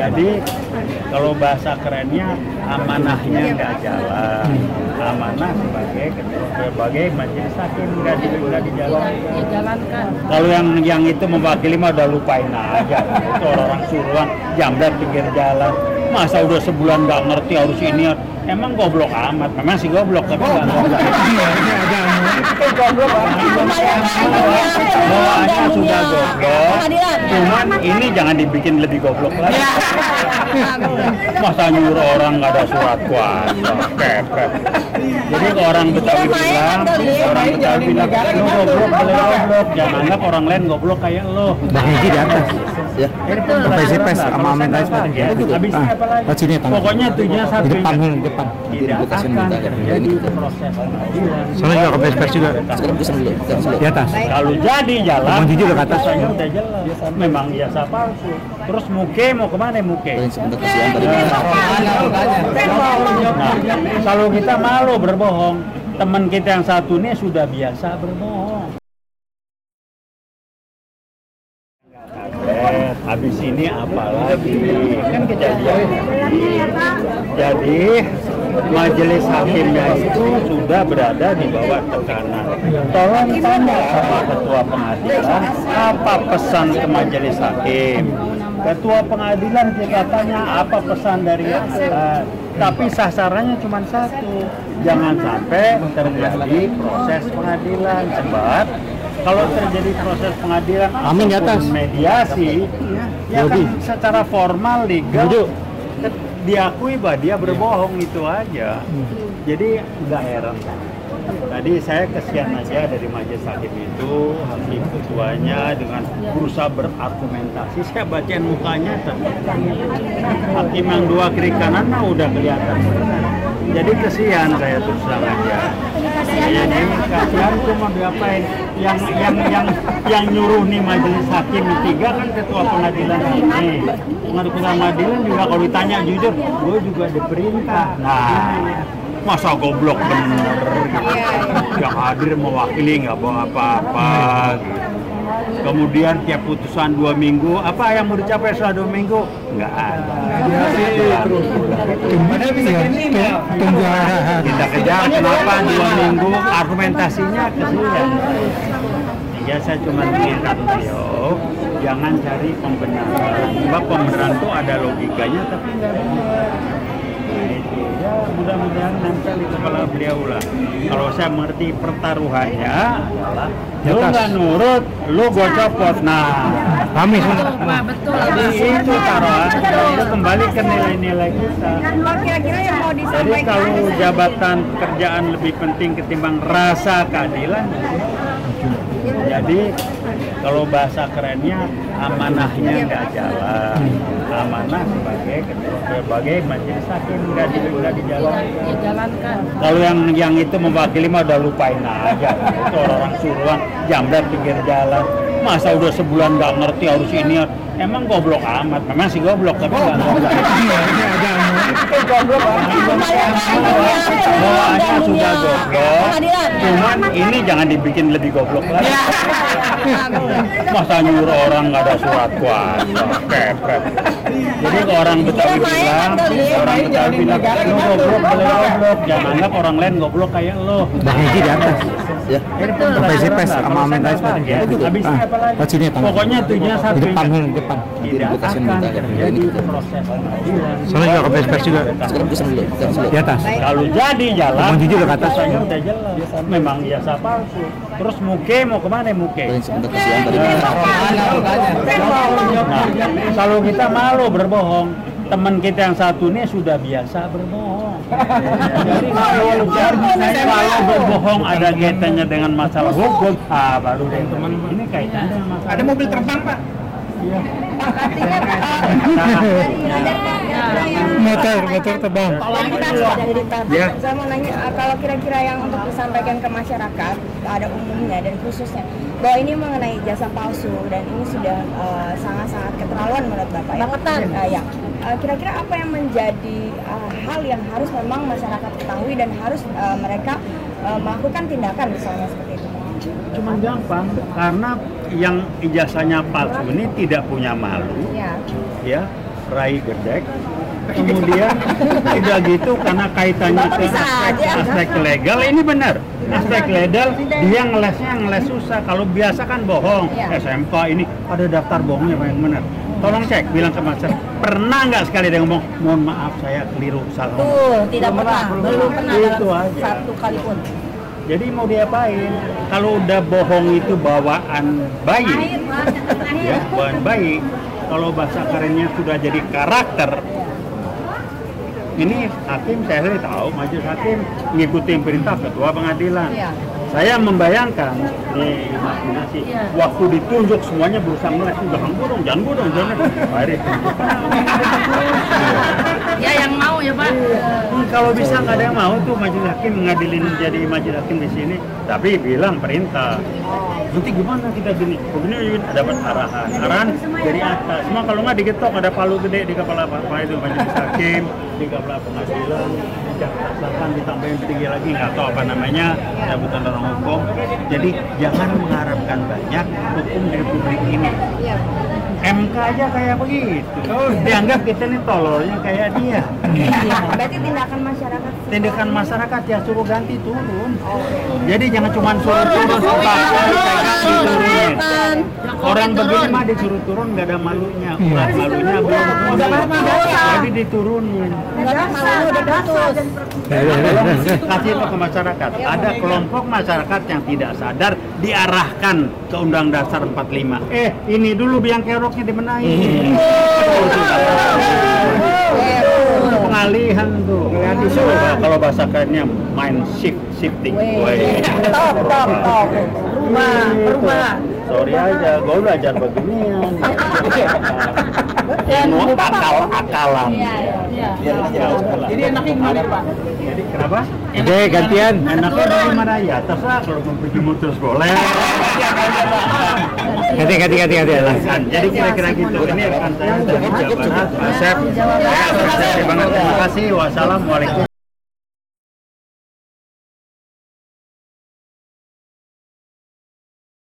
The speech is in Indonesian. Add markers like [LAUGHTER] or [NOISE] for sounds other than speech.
Jadi kalau bahasa kerennya amanahnya nggak jalan, amanah sebagai ketua sebagai majelis hakim nggak di nggak dijalankan. Kalau yang yang itu mewakili mah udah lupain aja, itu orang suruhan jambret pinggir jalan. Masa udah sebulan nggak ngerti harus ini Emang goblok amat, memang sih goblok tapi nggak goblok. Bawaannya sudah goblok, cuman ini jangan dibikin lebih goblok lagi. Masa nyuruh orang nggak ada surat kuasa, kepet. Jadi kalau orang Betawi bilang, orang Betawi bilang, lo goblok, boleh goblok, jangan anggap orang lain goblok kayak lo. Bang Hiji di atas. Ya. Ini Sampai Zipes sama Amin Rais. Ya, Ah, apa lagi? ya. Pokoknya tujuannya satu. Di depan, di depan. Tidak akan terjadi proses pengadilan. Sana juga ke juga. Sekarang bisa dulu. Kita dulu. Di atas. Kalau jadi jalan, Bang Jiji udah ke atas. udah jelas. Memang jasa palsu. Terus muke mau ke mana muke? Kasihan tadi. Nah, kalau kita malu berbohong, teman kita yang satu ini sudah biasa berbohong. Kaget, habis ini apa lagi? Kan kejadian. Jadi majelis hakimnya itu sudah berada di bawah tekanan. Tolong tanya sama ketua pengadilan apa pesan ke majelis hakim. Ketua pengadilan kita tanya apa pesan dari uh, tapi sasarannya cuma satu. Jangan sampai terjadi proses pengadilan sebab kalau terjadi proses pengadilan Amin atas. mediasi ya kan secara formal legal. Diakui bahwa dia berbohong itu aja. Jadi nggak heran. Tadi saya kesian aja dari majelis hakim itu hakim ketuanya dengan berusaha berargumentasi. Saya bacain mukanya hakim yang dua kiri kanan mah udah kelihatan. benar jadi kesian saya terus terang aja. jadi kasihan tuh mau diapain? Yang yang yang yang nyuruh nih majelis hakim tiga kan ketua pengadilan ini. Ketua pengadilan juga kalau ditanya jujur gue juga diperintah. Nah masa goblok bener? Yang hadir mewakili nggak bawa apa-apa. Kemudian tiap putusan dua minggu apa yang mau dicapai setelah dua minggu? Nggak ada Tunggu. kita kejar kenapa? Dua minggu argumentasinya kesian ya saya cuma mengingat beliau jangan cari pembenaran. Sebab pembenaran itu ada logikanya tapi nggak benar itu. Ya mudah-mudahan nempel di kepala beliau lah. Kalau saya mengerti pertaruhannya adalah lu nggak nurut lu gue copot. Nah Kami semua. jadi itu taruhan. Itu kembali ke nilai-nilai kita. Kira-kira yang mau jadi kalau jabatan pekerjaan lebih penting ketimbang rasa keadilan, jadi kalau bahasa kerennya amanahnya nggak jalan, amanah sebagai ketua sebagai majelis hakim nggak di nggak dijalankan. Kalau yang yang itu mewakili mah udah lupain aja, itu orang suruhan jambret pinggir jalan. Masa udah sebulan nggak ngerti harus ini, emang goblok amat. Memang sih goblok tapi nggak goblok. [LAUGHS] Bawaannya sudah goblok, cuman ini jangan dibikin lebih goblok lagi. Masa nyuruh orang nggak ada surat kuasa, kepet. Jadi kalau orang Betawi bilang, orang Betawi bilang, lo goblok, boleh goblok, jangan anggap orang lain goblok kayak lo. Bang Hiji di atas. Ya. Ini Sampai Zipes sama Amin Rais habisnya apa lagi? ya. Pokoknya tujuannya satu. Di depan, di depan. Tidak akan terjadi proses. Sana juga ke Vespers juga. Sekarang bisa dulu. Di atas. Kalau jadi jalan, Jiji udah ke atas. udah jelas. Memang jasa palsu. Terus muke mau ke mana muke? Sebentar kasihan tadi. Nah, kalau kita malu berbohong, teman kita yang satu ini sudah biasa berbohong. Jadi kalau kalau berbohong ada kaitannya dengan masalah hukum, ah baru teman ini kaitannya. Ada mobil terbang pak? Iya. Motor, motor terbang. Ya. Saya mau nanya, uh, kalau kira-kira yang untuk disampaikan ke masyarakat, ada umumnya dan khususnya, bahwa ini mengenai jasa palsu dan ini sudah uh, sangat-sangat keterlaluan menurut Bapak ya? Bangetan. Uh, ya. Uh, kira-kira apa yang menjadi uh, hal yang harus memang masyarakat ketahui dan harus uh, mereka uh, melakukan tindakan misalnya seperti itu? Cuman gampang karena yang ijazahnya palsu ini tidak punya malu, Ya. ya, rai gedek. Kemudian tidak gitu karena kaitannya ke aspek, aspek legal ini benar. Aspek legal dia ngelesnya ngeles susah. Kalau biasa kan bohong. Iya. SMK ini ada daftar bohongnya yang benar. Tolong cek, bilang ke master. Pernah nggak sekali dia ngomong, mohon maaf saya keliru salah. ngomong." Tuh, tidak pernah, belum pernah Itu dalam aja. satu kali pun. Jadi mau diapain? Kalau udah bohong itu bawaan bayi, ya bawaan bayi. Kalau bahasa kerennya sudah jadi karakter, ini hakim saya tahu majelis hakim ngikutin perintah ketua pengadilan. Iya. Saya membayangkan nih imajinasi waktu ditunjuk semuanya berusaha ngeles jangan bodong, jangan bodong, jangan. Ya yang mau ya Pak. Hmm, kalau bisa nggak ada yang mau tuh majelis hakim ngadilin jadi majelis hakim di sini. Tapi bilang perintah. Nanti gimana kita gini? Begini dapat arahan. Arahan dari atas. Semua kalau nggak digetok ada palu gede di kepala apa itu majelis hakim di kepala pengadilan dijaksakan ditambahin tinggi lagi. Nggak tahu apa namanya. Saya bukan orang hukum. Jadi jangan mengharapkan banyak hukum di republik ini. MK aja kayak begitu. Kalau dianggap kita nih tololnya kayak dia. Iya. Berarti tindakan masyarakat tindakan masyarakat ya suruh ganti turun. Jadi jangan cuma suruh turun diturunin. Orang begini mah disuruh turun nggak ada malunya, urat malunya belum. Jadi diturunin. Kasih itu ke masyarakat. Ada kelompok masyarakat yang tidak sadar diarahkan ke Undang Dasar 45. Eh, ini dulu biang keroknya dibenahi. Pengalihan tuh. Kalau bahasa kerennya mind shift shifting. Top, top, top. Rumah, rumah. Sorry aja, gue belajar beginian. Ilmu akal-akalan. Jadi enaknya gimana Pak? Jadi kenapa? Oke, gantian. Enaknya dari mana ya? Terserah kalau mau pergi terus boleh. Ganti, ganti, ganti, ganti. Jadi kira-kira gitu. Ini rekan saya dari Jawa Barat, Pak. Terima kasih. Wassalamualaikum.